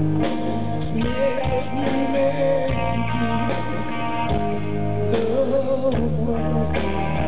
Thank make you.